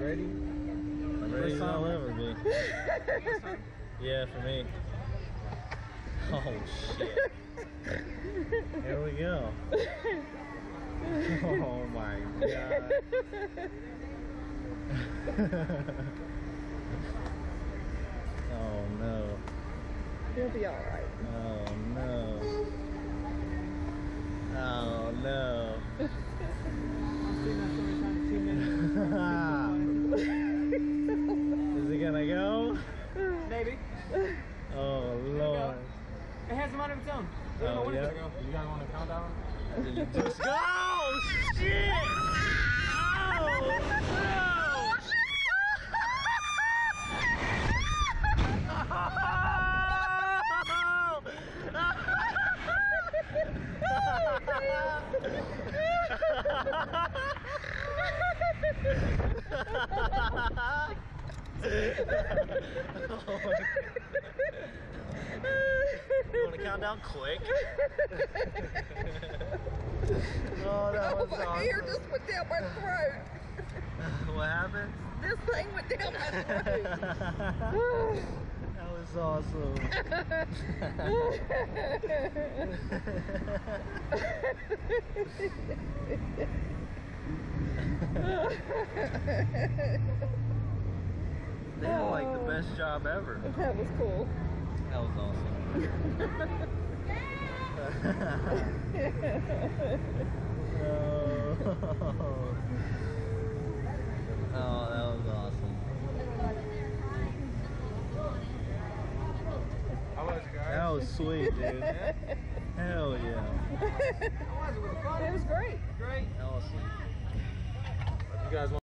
ready? Ready as I'll ever be. yeah, for me. Oh shit. Here we go. Oh my god. oh no. You'll be alright. Oh no. Oh no. Is it gonna go? Maybe. Oh lord. It has a mind of its own. Oh, when yeah? yeah. go? You guys want to count down? Just go! Oh, shit! Oh, You want to count down quick? oh, that oh, was Oh, my ear just went down my throat. What happened? This thing went down my throat. That was awesome. They had like the best job ever. that was cool. That was awesome. oh. oh, that was awesome. How was it, guys? That was sweet, dude. Hell yeah. How was it? Was it fun? It was great. Great. Awesome. You guys want